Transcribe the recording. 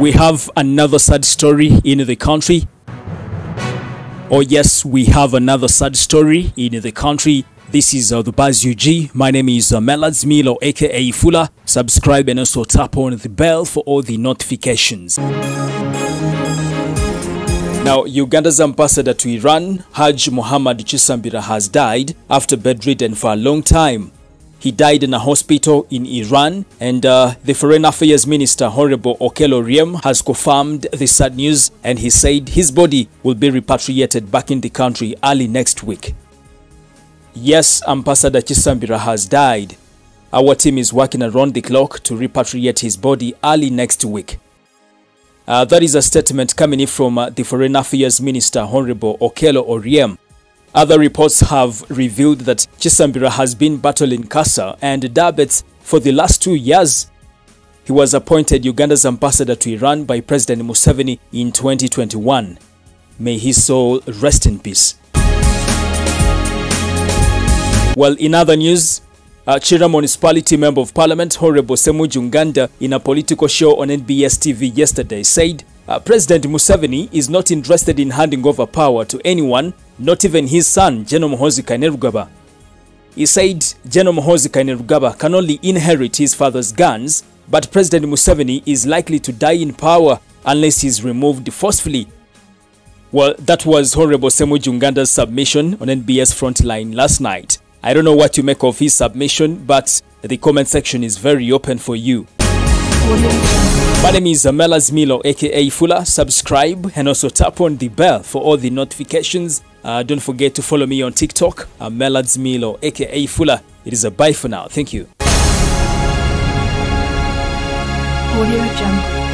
We have another sad story in the country. Oh yes, we have another sad story in the country. This is uh, the Buzz UG. My name is uh, Melads Milo aka Fuller. Subscribe and also tap on the bell for all the notifications. Now, Uganda's ambassador to Iran, Haj Muhammad Kisambira, has died after bedridden for a long time. He died in a hospital in Iran, and uh, the Foreign Affairs Minister, Honorable Okello Oryem, has confirmed the sad news, and he said his body will be repatriated back in the country early next week. Yes, Ambassador Kisambira has died. Our team is working around the clock to repatriate his body early next week. Uh, that is a statement coming in from uh, the Foreign Affairs Minister, Honorable Okello Oryem. Other reports have revealed that Kisambira has been battling cancer and diabetes for the last two years. He was appointed Uganda's ambassador to Iran by President Museveni in 2021. May his soul rest in peace. Well, in other news, uh, Kira Municipality Member of Parliament Honorable Ssemujju Nganda in a political show on NBS TV yesterday said uh, President Museveni is not interested in handing over power to anyone, not even his son, General Muhoozi Kainerugaba. He said General Muhoozi Kainerugaba can only inherit his father's guns, but President Museveni is likely to die in power unless he is removed forcefully. Well, that was Honorable Ssemujju Nganda's submission on NBS Frontline last night. I don't know what you make of his submission, but the comment section is very open for you. My name is Amelas Milo, aka Fuller. Subscribe and also tap on the bell for all the notifications. Uh, don't forget to follow me on TikTok, Amelas Milo, aka Fuller. It is a bye for now. Thank you. Audio Jungle.